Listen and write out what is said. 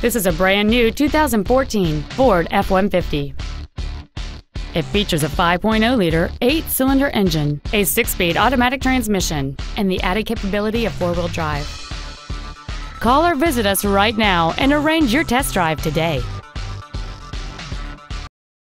This is a brand new 2014 Ford F-150. It features a 5.0-liter, eight-cylinder engine, a six-speed automatic transmission, and the added capability of four-wheel drive. Call or visit us right now and arrange your test drive today.